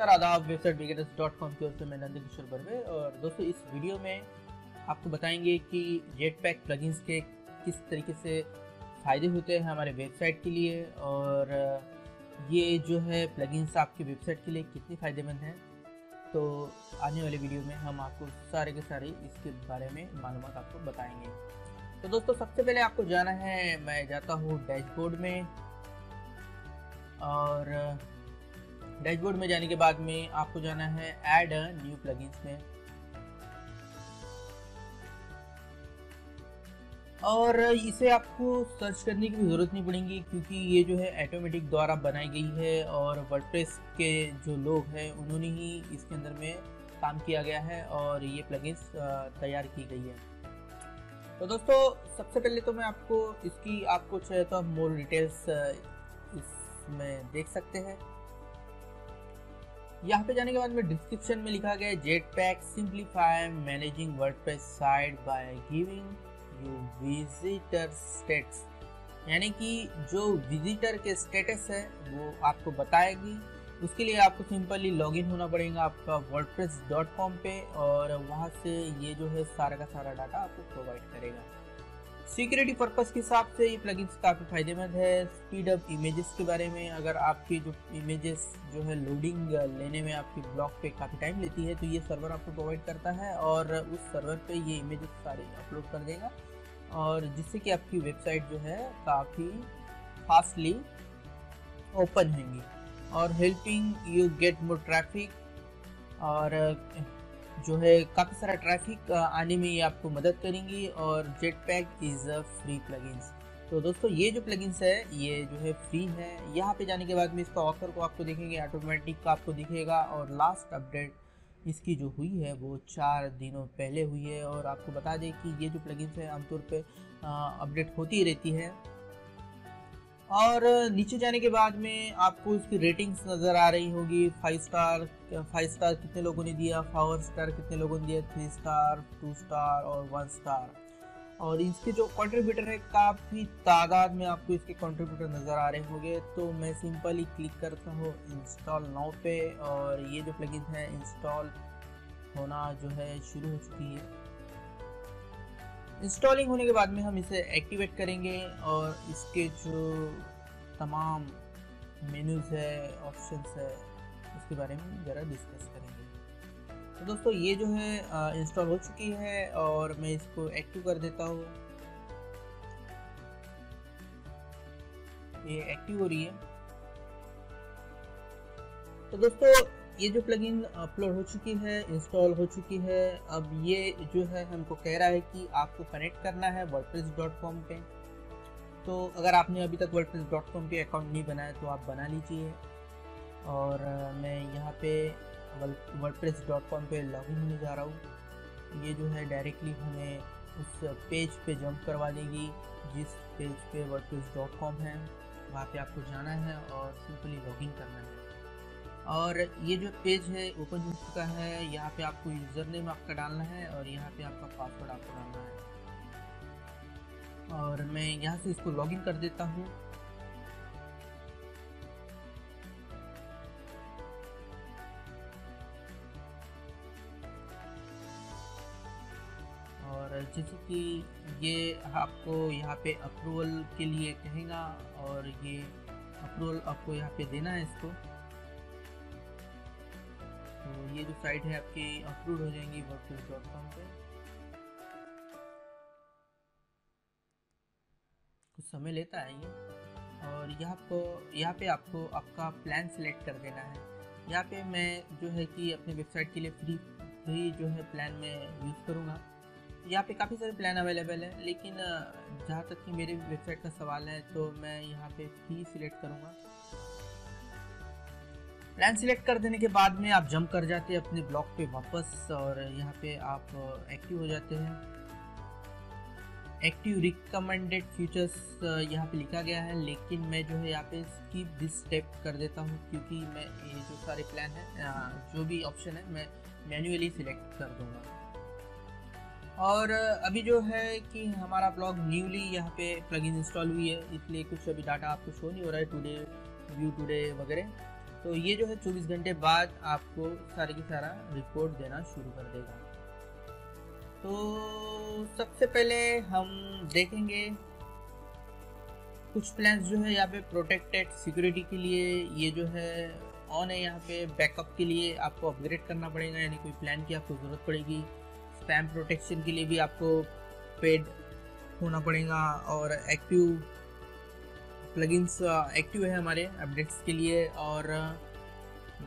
नमस्कार, आदाब, website बिगेटर्स dot com की ओर से मैं नंद किशोर बर्वे और दोस्तों, इस वीडियो में आपको बताएँगे कि जेट पैक प्लगइन्स के किस तरीके से फ़ायदे होते हैं हमारे वेबसाइट के लिए और ये जो है प्लगइन्स आपकी वेबसाइट के लिए कितने फ़ायदेमंद हैं। तो आने वाले वीडियो में हम आपको सारे के सारे इसके बारे में मालूम आपको बताएँगे। तो दोस्तों, सबसे पहले आपको जाना है, मैं जाता हूँ डैशबोर्ड में और डैशबोर्ड में जाने के बाद में आपको जाना है ऐड न्यू प्लगइन्स में। और इसे आपको सर्च करने की भी ज़रूरत नहीं पड़ेगी, क्योंकि ये जो है ऑटोमेटिक द्वारा बनाई गई है और वर्डप्रेस के जो लोग हैं, उन्होंने ही इसके अंदर में काम किया गया है और ये प्लगइन्स तैयार की गई है। तो दोस्तों, सबसे पहले तो मैं आपको इसकी, आपको चाहे तो मोर डिटेल्स इसमें देख सकते हैं। यहाँ पे जाने के बाद में डिस्क्रिप्शन में लिखा गया Jetpack simplify managing WordPress site by giving you visitor stats यानी कि जो विजिटर के स्टेटस है, वो आपको बताएगी। उसके लिए आपको सिंपली लॉगिन होना पड़ेगा आपका वर्डप्रेस डॉट कॉम पे और वहाँ से ये जो है सारा का सारा डाटा आपको प्रोवाइड करेगा। सिक्योरिटी पर्पज़ के हिसाब से ये प्लगइन्स काफ़ी फ़ायदेमंद है। स्पीड अप इमेजेस के बारे में अगर आपकी जो इमेजेस जो है लोडिंग लेने में आपकी ब्लॉक पे काफ़ी टाइम लेती है तो ये सर्वर आपको प्रोवाइड करता है और उस सर्वर पे ये इमेजेस सारे अपलोड कर देगा। और जिससे कि आपकी वेबसाइट जो है काफ़ी फास्टली ओपन होंगी। और helping you get more traffic और जो है काफ़ी सारा ट्रैफ़िक आने में ये आपको मदद करेंगी और Jetpack is a free plugins तो दोस्तों, ये जो प्लगइन्स है, ये जो है फ्री है। यहाँ पे जाने के बाद में इसका ऑफ़र को आपको देखेंगे ऑटोमेटिक का आपको दिखेगा और लास्ट अपडेट इसकी जो हुई है, वो चार दिनों पहले हुई है। और आपको बता दें कि ये जो प्लगइन्स है, आमतौर पर अपडेट होती रहती है। और नीचे जाने के बाद में आपको इसकी रेटिंग्स नज़र आ रही होगी। फाइव स्टार फाइव स्टार कितने लोगों ने दिया? फोर स्टार कितने लोगों ने दिया? थ्री स्टार टू स्टार और वन स्टार और इसके जो कंट्रीब्यूटर है, काफ़ी तादाद में आपको इसके कंट्रीब्यूटर नज़र आ रहे होंगे। तो मैं सिंपली क्लिक करता हूँ इंस्टॉल नाउ पे। और ये जो प्लगइन है इंस्टॉल होना जो है, शुरू हो चुकी है। इंस्टॉलिंग होने के बाद में हम इसे एक्टिवेट करेंगे और इसके जो तमाम मेन्यूज़ है ऑप्शंस है, उसके बारे में ज़रा डिस्कस करेंगे। तो दोस्तों, ये जो है इंस्टॉल हो चुकी है और मैं इसको एक्टिव कर देता हूँ। ये एक्टिव हो रही है। तो दोस्तों ये जो प्लगइन अपलोड हो चुकी है इंस्टॉल हो चुकी है, अब ये जो है हमको कह रहा है कि आपको कनेक्ट करना है वर्डप्रेस डॉट कॉम पे। तो अगर आपने अभी तक वर्डप्रेस डॉट कॉम पे अकाउंट नहीं बनाया तो आप बना लीजिए। और मैं यहाँ पे वर्डप्रेस डॉट कॉम पर लॉगिन होने जा रहा हूँ। ये जो है डायरेक्टली हमें उस पेज पे जंप करवा देगी, जिस पेज पे कॉम है। वहाँ पे आपको जाना है और सिंपली लॉगिन करना है। और ये जो पेज है, ओपन हो चुका है। यहाँ पे आपको यूज़र नेम आपका डालना है और यहाँ पे आपका पासवर्ड आपको डालना है। और मैं यहाँ से इसको लॉगिन कर देता हूँ। और जैसे कि ये आपको यहाँ पे अप्रूवल के लिए कहेगा और ये अप्रूवल आपको यहाँ पे देना है इसको। ये जो साइट है आपकी अपलोड हो जाएँगी वर्डप्रेस डॉट कॉम पे। कुछ समय लेता है ये। और यहाँ को यहाँ पे आपको, आपका प्लान सेलेक्ट कर देना है। यहाँ पे मैं जो है कि अपने वेबसाइट के लिए फ्री फ्री जो है प्लान में यूज़ करूँगा। यहाँ पे काफ़ी सारे प्लान अवेलेबल है, लेकिन, जहाँ तक कि मेरे वेबसाइट का सवाल है तो मैं यहाँ पे फ्री सिलेक्ट करूँगा। प्लान सिलेक्ट कर देने के बाद में आप जंप कर जाते हैं अपने ब्लॉक पे वापस और यहाँ पे आप एक्टिव हो जाते हैं। एक्टिव रिकमेंडेड फीचर्स यहाँ पे लिखा गया है, लेकिन मैं जो है यहाँ पे स्किप दिस स्टेप कर देता हूँ क्योंकि मैं, ये जो सारे प्लान है जो भी ऑप्शन है, मैं मैन्युअली सिलेक्ट कर दूँगा। और अभी जो है कि हमारा ब्लॉग न्यूली यहाँ पे प्लगइन इंस्टॉल हुई है, इसलिए कुछ अभी डाटा आपको शो नहीं हो रहा है टुडे व्यू टुडे वगैरह। तो ये जो है 24 घंटे बाद आपको सारे की सारा रिपोर्ट देना शुरू कर देगा। तो सबसे पहले हम देखेंगे कुछ प्लान्स जो है यहाँ पे प्रोटेक्टेड सिक्योरिटी के लिए, ये जो है ऑन है यहाँ पे बैकअप के लिए आपको अपग्रेड करना पड़ेगा, यानी कोई प्लान की आपको ज़रूरत पड़ेगी। स्पैम प्रोटेक्शन के लिए भी आपको पेड होना पड़ेगा और एक्टिव प्लगइन्स एक्टिव है हमारे अपडेट्स के लिए और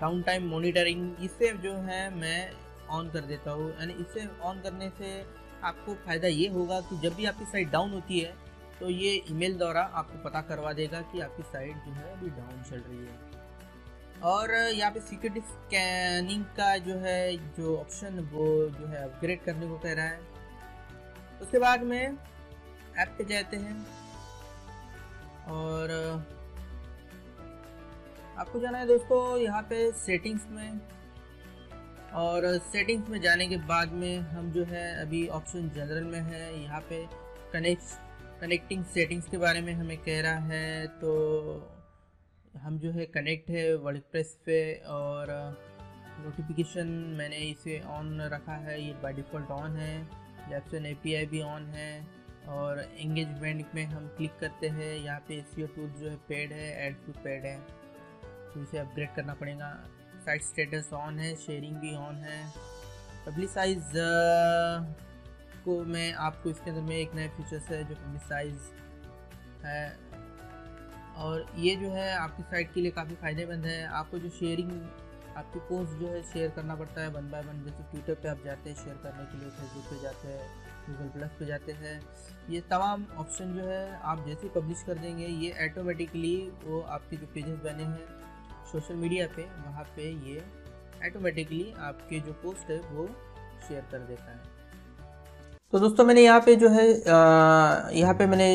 डाउन टाइम मोनिटरिंग इसे जो है मैं ऑन कर देता हूँ। यानी इसे ऑन करने से आपको फ़ायदा ये होगा कि जब भी आपकी साइट डाउन होती है तो ये ईमेल द्वारा आपको पता करवा देगा कि आपकी साइट जो है अभी डाउन चल रही है। और यहाँ पे सिक्योरिटी स्कैनिंग का जो है, जो ऑप्शन वो जो है अपग्रेड करने को कह रहा है। उसके बाद में ऐप पे जाते हैं। और आपको जाना है दोस्तों यहाँ पे सेटिंग्स में। और सेटिंग्स में जाने के बाद में हम जो है अभी ऑप्शन जनरल में है। यहाँ पे कनेक्ट कनेक्टिंग सेटिंग्स के बारे में हमें कह रहा है। तो हम जो है कनेक्ट है वर्डप्रेस पे और नोटिफिकेशन मैंने इसे ऑन रखा है। ये बाय डिफ़ॉल्ट ऑन है। जैक्सन ए भी ऑन है। और एंगेजमेंट में हम क्लिक करते हैं। यहाँ पे सी टूल जो है पेड है एड टू पेड है। तो इसे अपग्रेड करना पड़ेगा। साइट स्टेटस ऑन है शेयरिंग भी ऑन है। पब्लिसाइज को मैं आपको इसके अंदर में एक नया फीचर्स है जो पब्लिसाइज है। और ये जो है, आपकी साइट के लिए काफ़ी फ़ायदेमंद है। आपको जो शेयरिंग आपकी पोस्ट जो है शेयर करना पड़ता है वन बाय वन जैसे ट्विटर पे आप जाते हैं शेयर करने के लिए फेसबुक पे जाते हैं गूगल प्लस पे जाते हैं, ये तमाम ऑप्शन जो है आप जैसे पब्लिश कर देंगे, ये ऑटोमेटिकली वो आपके जो पेजेस बने हैं सोशल मीडिया पे, वहाँ पे ये ऑटोमेटिकली आपके जो पोस्ट है वो शेयर कर देता है। तो दोस्तों, मैंने यहाँ पे जो है यहाँ पे मैंने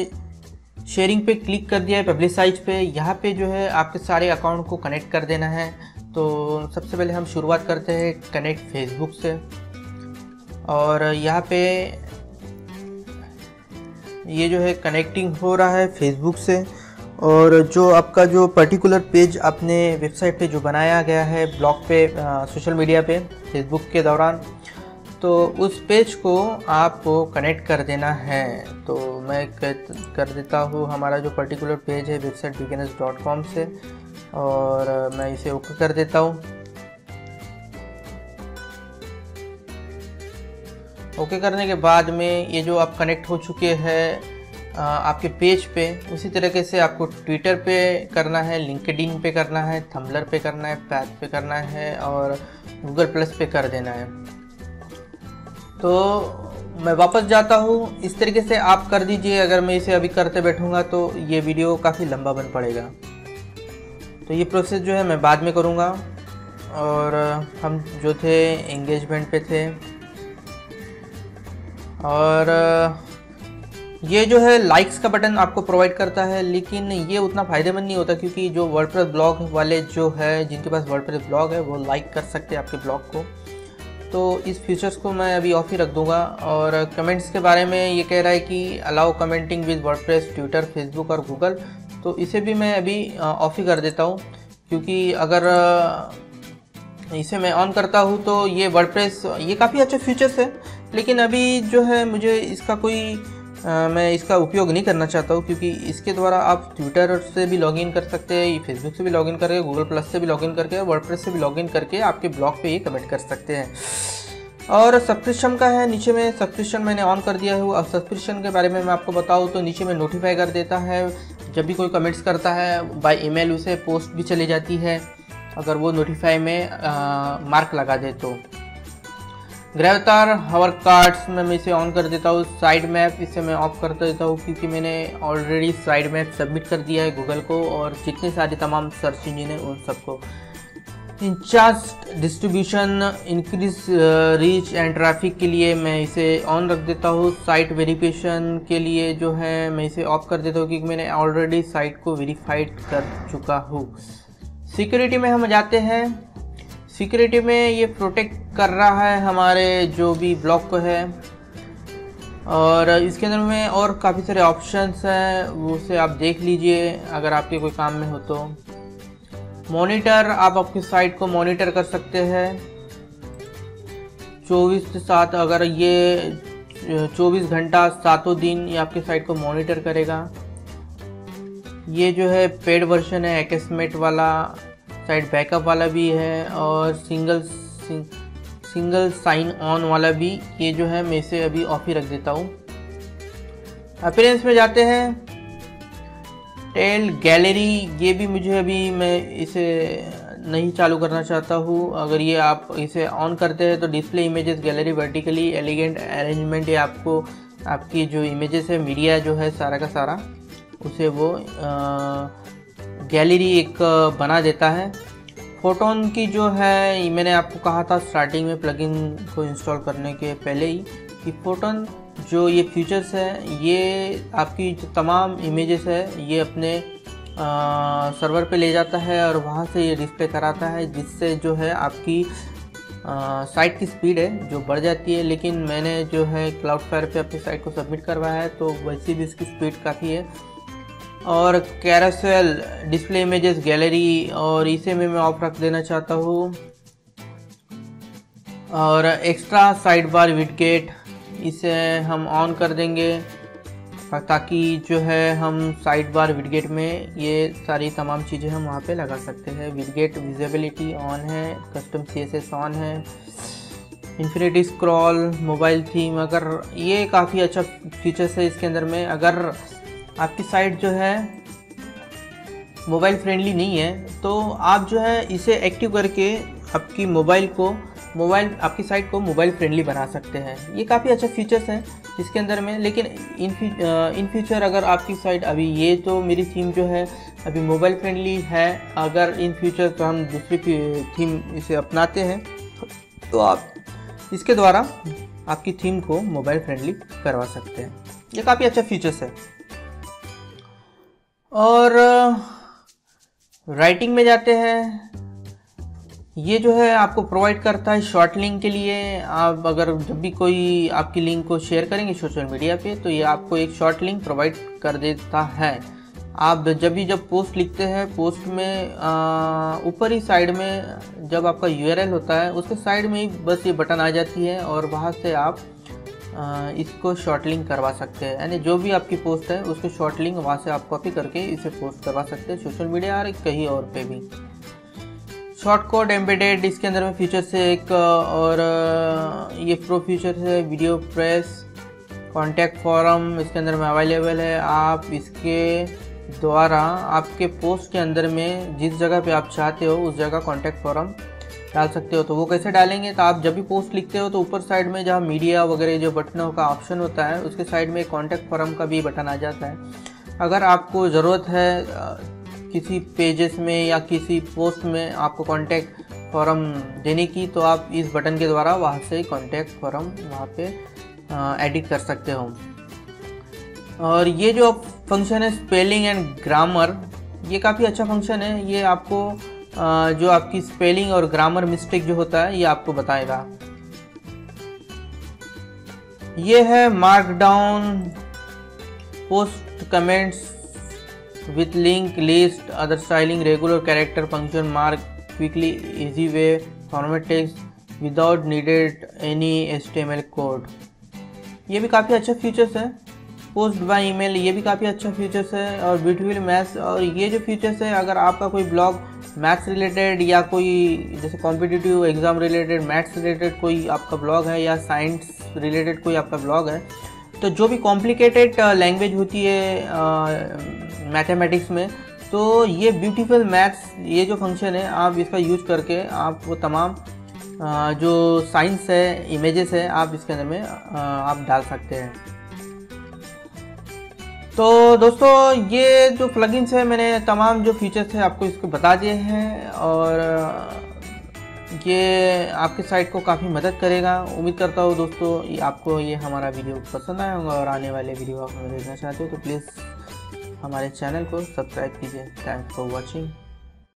शेयरिंग पे क्लिक कर दिया है पब्लिसाइज पे। यहाँ पे जो है आपके सारे अकाउंट को कनेक्ट कर देना है। तो सबसे पहले हम शुरुआत करते हैं कनेक्ट फेसबुक से। और यहाँ पे ये जो है कनेक्टिंग हो रहा है फेसबुक से। और जो आपका जो पर्टिकुलर पेज आपने वेबसाइट पे जो बनाया गया है ब्लॉग पे सोशल मीडिया पे फेसबुक के दौरान तो उस पेज को आपको कनेक्ट कर देना है। तो मैं कर देता हूँ, हमारा जो पर्टिकुलर पेज है वेबसाइट बिगनर्स डॉट कॉम से। और मैं इसे ओके कर देता हूँ। ओके करने के बाद में ये जो आप कनेक्ट हो चुके हैं आपके पेज पे, उसी तरीके से आपको ट्विटर पे करना है लिंकडिन पे करना है थम्बलर पे करना है पैथ पे करना है और गूगल प्लस पे कर देना है। तो मैं वापस जाता हूँ। इस तरीके से आप कर दीजिए। अगर मैं इसे अभी करते बैठूँगा तो ये वीडियो काफ़ी लंबा बन पड़ेगा। तो ये प्रोसेस जो है मैं बाद में करूँगा। और हम जो थे एंगेजमेंट पे थे। और ये जो है लाइक्स का बटन आपको प्रोवाइड करता है, लेकिन ये उतना फ़ायदेमंद नहीं होता क्योंकि जो वर्डप्रेस ब्लॉग वाले जो है, जिनके पास वर्डप्रेस ब्लॉग है, वो लाइक कर सकते हैं आपके ब्लॉग को। तो इस फीचर्स को मैं अभी ऑफ़ ही रख दूँगा। और कमेंट्स के बारे में ये कह रहा है कि allow commenting with WordPress Twitter Facebook और गूगल तो इसे भी मैं अभी ऑफ़ ही कर देता हूँ क्योंकि अगर इसे मैं ऑन करता हूँ तो ये वर्डप्रेस ये काफ़ी अच्छे फीचर्स है लेकिन अभी जो है मुझे इसका कोई आ, मैं इसका उपयोग नहीं करना चाहता हूँ क्योंकि इसके द्वारा आप ट्विटर से भी लॉगिन कर सकते हैं फेसबुक से भी लॉगिन करके गूगल प्लस से भी लॉगिन करके वर्डप्रेस से भी लॉगिन करके आपके ब्लॉग पे ही कमेंट कर सकते हैं। और सब्सक्रिप्शन का है नीचे में सब्सक्रिप्शन मैंने ऑन कर दिया है अब सब्सक्रिप्शन के बारे में मैं आपको बताऊँ तो नीचे में नोटिफाई कर देता है जब भी कोई कमेंट्स करता है बाय ईमेल उसे पोस्ट भी चली जाती है अगर वो नोटिफाई में आ, मार्क लगा दे तो। ग्रेवतार हवर कार्ड्स में मैं इसे ऑन कर देता हूँ। साइड मैप इसे मैं ऑफ़ कर देता हूँ क्योंकि मैंने ऑलरेडी साइड मैप सबमिट कर दिया है गूगल को और जितने सारे तमाम सर्च इंजन हैं उन सबको। In charge distribution increase reach and traffic के लिए मैं इसे ऑन रख देता हूँ। साइट वेरिफिकेशन के लिए जो है, मैं इसे ऑफ़ कर देता हूँ क्योंकि मैंने ऑलरेडी साइट को वेरीफाइड कर चुका हूँ। सिक्योरिटी में हम जाते हैं। सिक्योरिटी में ये प्रोटेक्ट कर रहा है हमारे जो भी ब्लॉक को है। और इसके अंदर में और काफ़ी सारे ऑप्शंस हैं, वो से आप देख लीजिए अगर आपके कोई काम में हो तो। मॉनिटर, आप आपकी साइट को मॉनिटर कर सकते हैं। चौबीस सात, अगर ये, चौबीस घंटा सातों दिन ये आपकी साइट को मॉनिटर करेगा। ये जो है पेड वर्जन है, एक्समेट वाला, साइट बैकअप वाला भी है, और सिंगल सिंगल साइन ऑन वाला भी, ये जो है मैं इसे अभी ऑफ़ ही रख देता हूँ। अपीरेंस में जाते हैं। टेल गैलरी ये भी मुझे अभी मैं इसे नहीं चालू करना चाहता हूँ। अगर ये आप इसे ऑन करते हैं तो display images gallery vertically elegant arrangement ये आपको, आपकी जो इमेजेस है मीडिया जो है, सारा का सारा, उसे वो गैलरी एक बना देता है। फोटोन की जो है मैंने आपको कहा था स्टार्टिंग में प्लगइन को इंस्टॉल करने के पहले ही, कि फोटोन जो ये फीचर्स है ये आपकी जो तमाम इमेजेस है ये अपने आ, सर्वर पे ले जाता है और वहाँ से ये डिस्प्ले कराता है जिससे जो है आपकी साइट की स्पीड है जो बढ़ जाती है। लेकिन मैंने जो है क्लाउड फायर पे अपनी साइट को सबमिट करवाया है तो वैसे भी इसकी स्पीड काफ़ी है। और कैरासेल डिस्प्ले इमेजेस गैलरी और इसे में मैं ऑफ़ रख देना चाहता हूँ। और एक्स्ट्रा साइड बार विडगेट इसे हम ऑन कर देंगे, ताकि जो है हम साइड बार विडगेट में ये सारी तमाम चीज़ें हम वहाँ पे लगा सकते हैं। विडगेट विजिबिलिटी ऑन है कस्टम सीएसएस ऑन है इन्फिनिटी स्क्रॉल मोबाइल थीम अगर ये काफ़ी अच्छा फीचर्स है इसके अंदर में। अगर आपकी साइट जो है मोबाइल फ्रेंडली नहीं है तो आप जो है इसे एक्टिव करके आपकी मोबाइल को मोबाइल, आपकी साइट को मोबाइल फ्रेंडली बना सकते हैं। ये काफ़ी अच्छा फीचर्स हैं इसके अंदर में, लेकिन इन इन फ्यूचर अगर आपकी साइट अभी ये तो मेरी थीम जो है, अभी मोबाइल फ्रेंडली है, अगर इन फ्यूचर तो हम दूसरी थीम इसे अपनाते हैं तो आप इसके द्वारा आपकी थीम को मोबाइल फ्रेंडली करवा सकते हैं। ये काफ़ी अच्छा फीचर्स है। और राइटिंग में जाते हैं। ये जो है आपको प्रोवाइड करता है शॉर्ट लिंक के लिए। आप अगर जब भी कोई आपकी लिंक को शेयर करेंगे सोशल मीडिया पे तो ये आपको एक शॉर्ट लिंक प्रोवाइड कर देता है। आप जब भी जब पोस्ट लिखते हैं पोस्ट में ऊपर ही साइड में जब आपका यू होता है उसके साइड में ही बस ये बटन आ जाती है और वहाँ से आप आ, इसको शॉर्ट लिंक करवा सकते हैं। यानी जो भी आपकी पोस्ट है उसको शॉर्ट लिंक वहाँ से आप कॉपी करके इसे पोस्ट करवा सकते हैं। सोशल मीडिया और कहीं और पे भी। शॉर्ट कोड एम्बेडेड, इसके अंदर में फीचर्स है एक, और ये प्रो फीचर है वीडियो प्रेस कॉन्टैक्ट फॉरम इसके अंदर में अवेलेबल है। आप इसके द्वारा, आपके पोस्ट के अंदर में जिस जगह पे आप चाहते हो, उस जगह कॉन्टैक्ट फॉरम डाल सकते हो। तो वो कैसे डालेंगे? तो आप जब भी पोस्ट लिखते हो तो ऊपर साइड में जहाँ मीडिया वगैरह जो बटनों का ऑप्शन होता है, उसके साइड में कॉन्टैक्ट फॉरम का भी बटन आ जाता है। अगर आपको ज़रूरत है किसी पेजेस में या किसी पोस्ट में आपको कॉन्टैक्ट फॉरम देने की तो आप इस बटन के द्वारा वहाँ से कॉन्टैक्ट फॉरम वहाँ पे एडिट कर सकते हो। और ये जो फ़ंक्शन है स्पेलिंग एंड ग्रामर ये काफ़ी अच्छा फ़ंक्शन है। ये आपको जो आपकी स्पेलिंग और ग्रामर मिस्टेक जो होता है, ये आपको बताएगा। ये है markdown post comments with link list other styling regular character function mark quickly easy way format text without needed any S code ये भी काफ़ी अच्छा फीचर्स है। पोस्ट बाय ईमेल ये भी काफ़ी अच्छा फीचर्स है और ब्यूटीफुल मैथ्स और ये जो फीचर्स है, अगर आपका कोई ब्लॉग मैथ्स रिलेटेड या कोई जैसे competitive exam related maths related कोई आपका ब्लॉग है या साइंस रिलेटेड कोई आपका ब्लॉग है तो जो भी कॉम्प्लिकेटेड लैंग्वेज होती है मैथमेटिक्स में। तो ये ब्यूटीफुल मैथ्स ये जो फ़ंक्शन है, आप इसका यूज़ करके आप वो तमाम जो साइंस है इमेजेस है, आप इसके अंदर में आप डाल सकते हैं। तो दोस्तों, ये जो प्लगइन्स है, मैंने तमाम जो फीचर्स है, आपको इसको बता दिए हैं और ये आपके साइट को काफ़ी मदद करेगा। उम्मीद करता हूँ दोस्तों, ये आपको ये हमारा वीडियो पसंद आया होगा और आने वाले वीडियो आप देखना चाहते हो तो प्लीज़ हमारे चैनल को सब्सक्राइब कीजिए। Thanks for watching